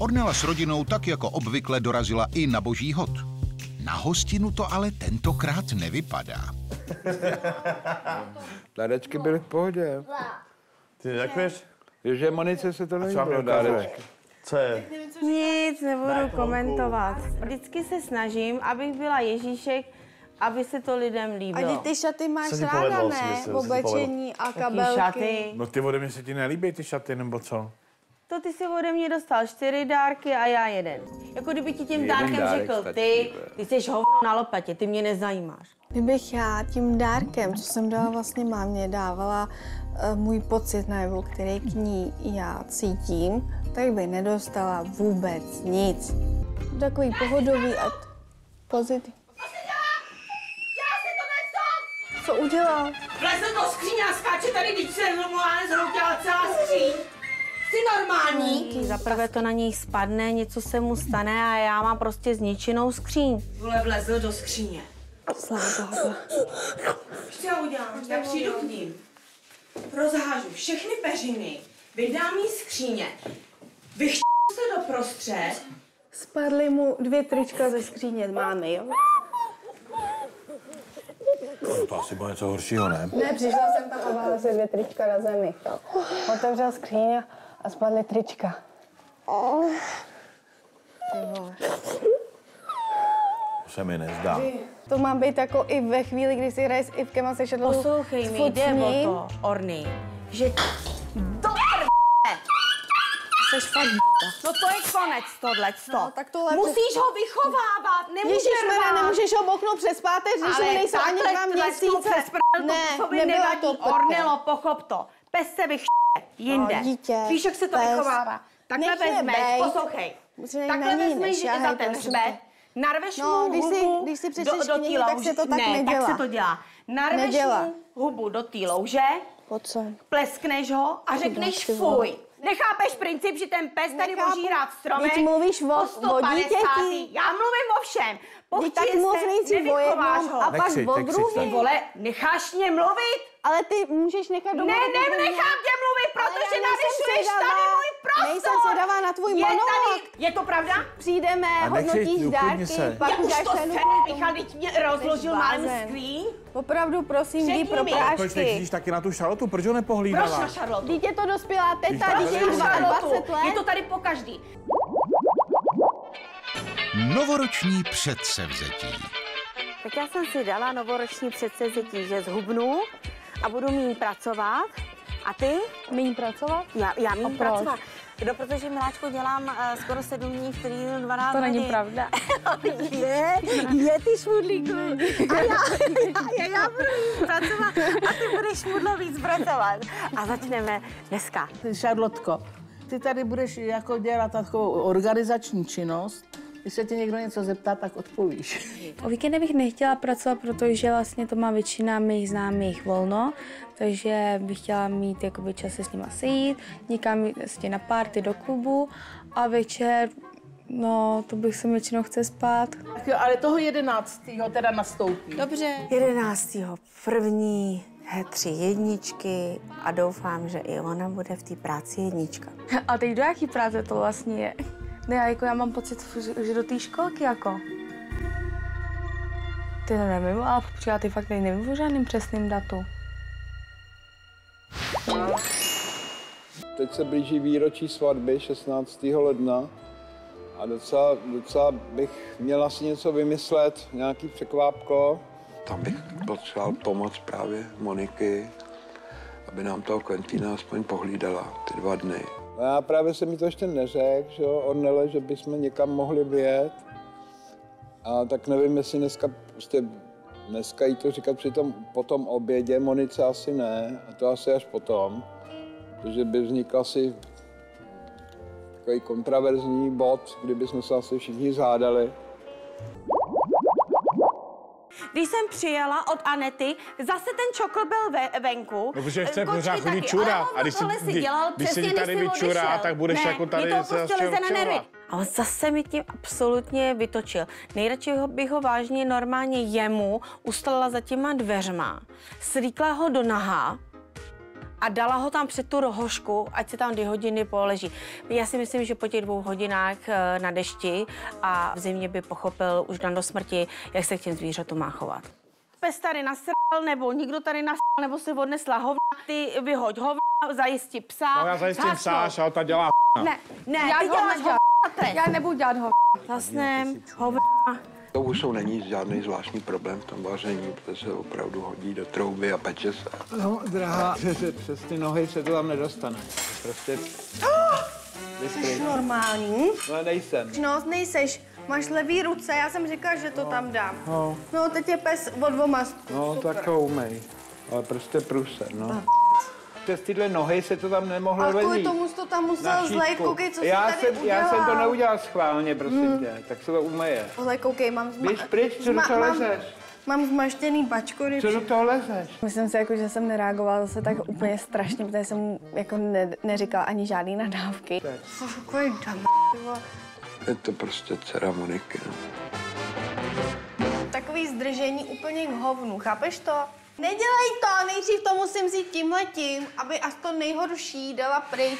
Ornela s rodinou tak jako obvykle dorazila i na boží hod. Na hostinu to ale tentokrát nevypadá. Dárečky byly v pohodě. Ty neděkuješ? Že Monice se to ukazuje? dárečky. Co je? Nic, nebudu Ne, komentovat. Vždycky se snažím, abych byla Ježíšek, aby se to lidem A líbilo. ty šaty máš ráda, povedlo, si ne? Oblečení a kabelky. šaty. No ty ode mě se ti nelíbí ty šaty, nebo co? To ty si ode mě dostal čtyři dárky a já jeden. Jako kdyby ti tím Jeden dárkem dárek řekl, stačí, ty, ty jsi hovno na lopatě, ty mě nezajímáš. Kdybych já tím dárkem, co jsem dala vlastně mámě, dávala uh, můj pocit najevo, který k ní já cítím, tak by nedostala vůbec nic. Takový pohodový a pozitiv. Co udělal? Vlezl do skříně a skáče tady, když se normálně. Jsi normální? Za prvé to na něj spadne, něco se mu stane a já mám prostě zničenou skříň. Vole, vlezl do skříně. Sláva. Co já udělám? Já přijdu k ním, rozhážu všechny peřiny, vydám jí skříně, vychču se do prostřed, Spadly mu dvě trička ze skříně mámy, jo? No, to asi bylo něco horšího, ne? Ne, přišla jsem tam a se dvě trička na zemi. Otevřel skříň a spadly trička. To se mi nezdá. To má být jako i ve chvíli, kdy si hraje s Ivkem a se šedlou Poslouchej mi, jde o to, Orny, že Jsi fakt no to je konec tohle. No, tak tohle- Musíš ho vychovávat, nemůže Ježíš, rvát. nemůžeš ho boknout přes páteř, když mu nejsou ani dva měsíce. Ne, to nevadí. to. Ornelo, pochop to. Pes se vychše jinde. No, dítě, Víš, jak se to pes. vychovává. Takhle vezmeš, poslouchej. Takhle vezmeš za ten hřbet, narveš No, mu když si- hubu když si do, do té knihu, tak se to tak ne, nedělá. tak se to dělá. Narveš Nedělá. mu hubu do té louže, pleskneš ho a řekneš fuj. Nechápeš princip, že ten pes tady Nechápu. ožírá v stromech? Vždyť mluvíš o- o 150. dítěti. Já mluvím o všem. Mluv se, nejdřív o jednom ho. a pak o druhý. vole, necháš mě mluvit? Ale ty můžeš nechat doma. Ne, ne, nechám tě mluvit, protože zvědavá. tady můj prostor. Nejsem zvědavá na tvůj je monolog. Tady, je to pravda? Přijdeme, A hodnotíš dárky, se. pak Já už dáš to cenu. jsem, Michal, teď mě rozložil málem skříň. Opravdu, prosím, jdi pro mi. Proč prášky. nechcíš taky na tu šalotu? Proč ho Proč nepohlídala? na Charlotte? Dítě to dospělá teta, dítě nevím, má na 20 let. Je to tady po každý. Novoroční předsevzetí. Tak já jsem si dala novoroční předsevzetí, že zhubnu a budu míň pracovat. A ty? Míň pracovat? Já, já míň pracovat. No, protože Miláčku dělám uh, skoro 7 dní v týdnu 12 To není hodin. pravda. je, je ty šmudlíku. A já, já, já budu pracovat a ty budeš šmudlo víc pracovat. A začneme dneska. Šarlotko, ty tady budeš jako dělat takovou organizační činnost. Když se tě někdo něco zeptá, tak odpovíš. O víkendech bych nechtěla pracovat, protože vlastně to má většina mých známých volno, takže bych chtěla mít jakoby čas se s nima sejít, někam jít vlastně na párty do klubu a večer, no to bych se většinou chce spát. Tak jo, ale toho jedenáctého teda nastoupí. Dobře. 11. první tři jedničky a doufám, že i ona bude v té práci jednička. A teď do jaký práce to vlastně je? Ne, jako já mám pocit, že- do té školky jako. Ty to nevím, ale já ty fakt nevím o žádným přesným datu. Teď se blíží výročí svatby 16. ledna a docela, docela bych měl asi něco vymyslet, nějaký překvápko. Tam bych potřeboval pomoc právě Moniky, aby nám toho Quentina aspoň pohlídala ty dva dny. Já právě jsem mi to ještě neřekl, že jo, Ornele, že bychom někam mohli vyjet. A tak nevím, jestli dneska, prostě dneska jí to říkat při tom, po tom obědě, Monice asi ne, a to asi až potom, protože by vznikl asi takový kontraverzní bod, kdyby jsme se asi všichni zhádali. Když jsem přijela od Anety, zase ten čokl byl ve, venku. No, protože chce Kočky pořád chodit čura. Ale on A když si- si dělal když si přesně, tady než jsi vyčurá, tak budeš ne, jako tady mě to leze na nervy. A on zase mi tím absolutně vytočil. Nejradši bych ho vážně normálně jemu ustala za těma dveřma, slíkla ho do naha a dala ho tam před tu rohošku, ať se tam dvě hodiny poleží. Já si myslím, že po těch dvou hodinách eh, na dešti a v zimě by pochopil už dan do smrti, jak se k těm zvířatům má chovat. Pes tady nasral, nebo nikdo tady nasral, nebo se odnesla hovna, ty vyhoď hovna, zajistí psa. No já zajistím psa, a ta dělá Ne, ne, Já ty děláš hovna. Já nebudu dělat ho. Vlastně hovna. To už jsou není žádný zvláštní problém v tom vaření, protože se opravdu hodí do trouby a peče se. No, drahá, přes, přes ty nohy se to tam nedostane. Prostě... Jsi normální? No, nejsem. No, nejseš. Máš levý ruce, já jsem říkala, že to tam dám. No, No, teď je pes od dvoma. no tak to umej. Ale prostě průser, no. Přes tyhle nohy se to tam nemohlo A kvůli vezít. tomu jsi to tam musel zlejt, koukej, co jsi já tady jsem, udělal. Já jsem to neudělal schválně, prosím tě, tak se to umeje. Tohle koukej, mám zma... Běž pryč, co do toho mám- lezeš? Mám zmaštěný bačkory. Co do toho lezeš? Myslím si, jako, že jsem nereagovala zase tak úplně strašně, protože jsem jako ne, neříkala ani žádný nadávky. Takový dam, ty vole. Je to prostě dcera Moniky. No. Takový zdržení úplně k hovnu, chápeš to? Nedělej to, nejdřív to musím vzít tímhletím, aby až to nejhorší dala pryč.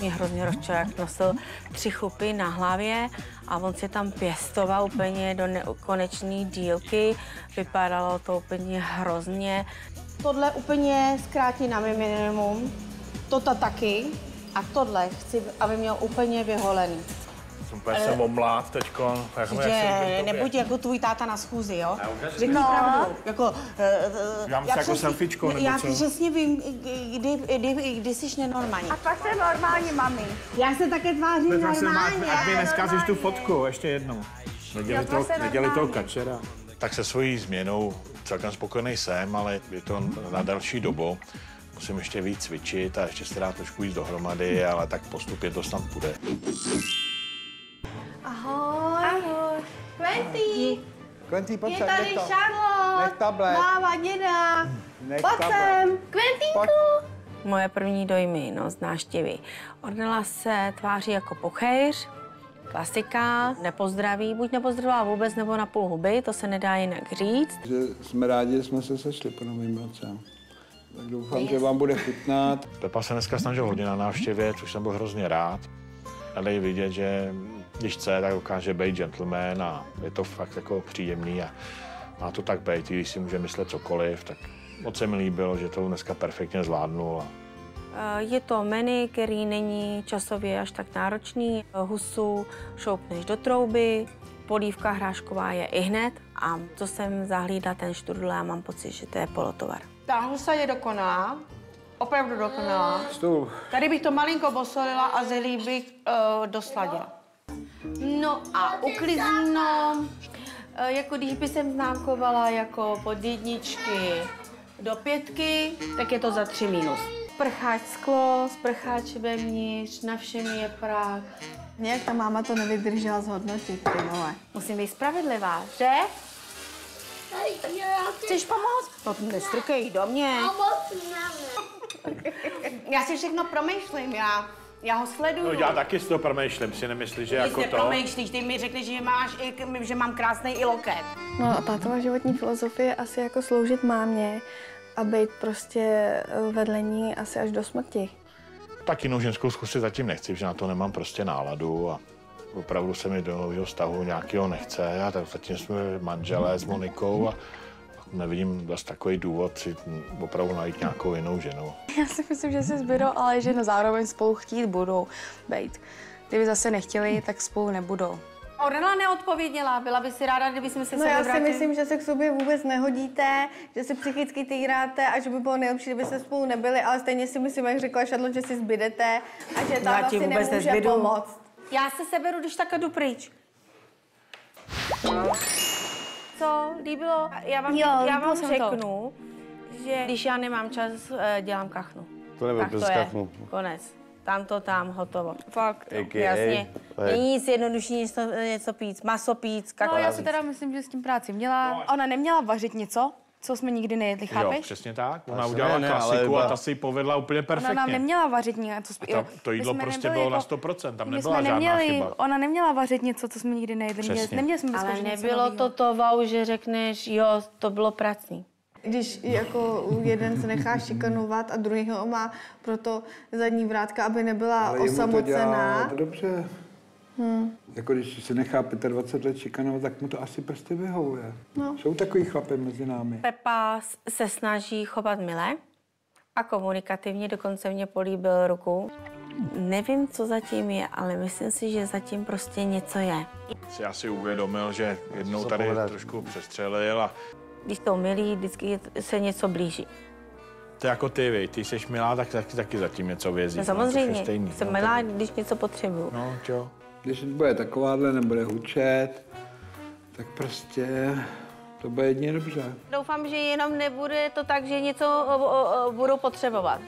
Mě hrozně rozčil, jak nosil tři chupy na hlavě a on si tam pěstoval úplně do nekonečné dílky. Vypadalo to úplně hrozně. Tohle úplně zkrátí na minimum, toto taky a tohle chci, aby měl úplně vyholený. Úplně jsem omlát teďko. Jak, Že nebuď jako tvůj táta na schůzi, jo? Řekni pravdu. Jako, eh, eh, Dám si jako selfiečko, nebo Já co? přesně vím, kdy, kdy, kdy jsi nenormální. A pak jsem normální mami. Já se také tvářím normálně. Ať mi neskázíš tu fotku, ještě jednou. Neděli to, neděli toho normálně. kačera. Tak se svojí změnou celkem spokojený jsem, ale je to na další dobu. Musím ještě víc cvičit a ještě se dá trošku víc dohromady, ale tak postupně to snad půjde. Ahoj. Ahoj. Kventý, Kventý, pojď je tady nech to. Charlotte. Nech tablet. Máma, děda. Nech Pojď sem. Kventýnku. Moje první dojmy no, z návštěvy. Ornella se tváří jako pochejř, klasika, nepozdraví, buď nepozdravila vůbec, nebo na půl huby, to se nedá jinak říct. Že jsme rádi, že jsme se sešli po novém roce. Tak doufám, že vám bude chutnat. Pepa se dneska snažil hodně na návštěvě, což jsem byl hrozně rád. Ale je vidět, že když chce, tak dokáže být gentleman a je to fakt jako příjemný a má to tak být, když si může myslet cokoliv, tak moc se mi líbilo, že to dneska perfektně zvládnul. A Je to menu, který není časově až tak náročný. Husu šoupneš do trouby, polívka hrášková je i hned a to jsem zahlídla ten štrudl a mám pocit, že to je polotovar. Ta husa je dokonalá, opravdu dokonalá. Stůl. Tady bych to malinko posolila a zelí bych uh, dosladila. No a uklizno, uh, jako když by jsem známkovala jako pod jedničky do pětky, tak je to za tři minus. Sprcháč sklo, sprcháč vevnitř, na všem je prach. Nějak ta máma to nevydržela zhodnotit, ty vole. Musím být spravedlivá, že? Chceš pomoct? No nestrkej do mě. Já si všechno promýšlím, já, já ho sleduju. No já taky si to promýšlím, si nemyslíš, že Ty jako to... promýšlíš, ty mi řekneš, že máš i, že mám krásný i loket. No a tátová životní filozofie je asi jako sloužit mámě a být prostě eh, vedle ní asi až do smrti. Tak jinou ženskou zkusit zatím nechci, že na to nemám prostě náladu a opravdu se mi do nového vztahu nějakého nechce a tak zatím jsme manželé s Monikou a nevidím dost takový důvod si opravdu najít nějakou jinou ženu. Já si myslím, že si zbydou, ale že no zároveň spolu chtít budou být. Kdyby zase nechtěli, tak spolu nebudou. Ornella neodpověděla, byla by si ráda, kdyby jsme se No já si vrátili. myslím, že se k sobě vůbec nehodíte, že si psychicky týráte a že by bylo nejlepší, kdyby se spolu nebyli, ale stejně si myslím, jak řekla Šadlo, že si zbydete a že Já táta ti si vůbec nemůže nezbydu. pomoct. Já se seberu, když tak jdu pryč. Co, líbilo? Já vám, Jo, já vám mi to. řeknu, že když já nemám čas, eh, dělám kachnu. To nebyl tak bez to je. kachnu. Konec. Tam to tam, hotovo. Fakt. AKA, Jasně. Není nic jednodušší něco, něco pít. Maso pít, No, kachnu. já si teda myslím, že s tím práci měla. Ona neměla vařit něco, co jsme nikdy nejedli, Jo, chápeš? přesně tak. Ona Asi udělala ne, ne, ale klasiku byla- a ta si ji povedla úplně Ona perfektně. nám neměla vařit něco. co A to- to jídlo prostě bylo na 100%, tam my nebyla jsme žádná neměli, chyba. Ona neměla vařit něco, co jsme nikdy nejedli. Měli, Přesně. neměli jsme Ale nebylo to to wow, že řekneš, jo, to bylo pracný. Když jako jeden se nechá šikanovat a druhý ho má proto zadní vrátka, aby nebyla Ale jemu to osamocená. dělá dobře. Hmm. Jako když se nechá 25 let šikanovat, tak mu to asi prostě vyhovuje. No. Jsou takový chlapy mezi námi. Pepa se snaží chovat milé a komunikativně, dokonce mě políbil ruku. Nevím, co zatím je, ale myslím si, že zatím prostě něco je. Si asi uvědomil, že jednou tady trošku přestřelil a Když jsou milí, vždycky se něco blíží. to jako ty, vy, ty jsi milá, tak taky, taky zatím něco vězí. No, no, to samozřejmě, stejný, jsem no, milá, když něco potřebuju. No, čo? Když bude takováhle, nebude hučet, tak prostě to bude jedině dobře. Doufám, že jenom nebude to tak, že něco budou potřebovat.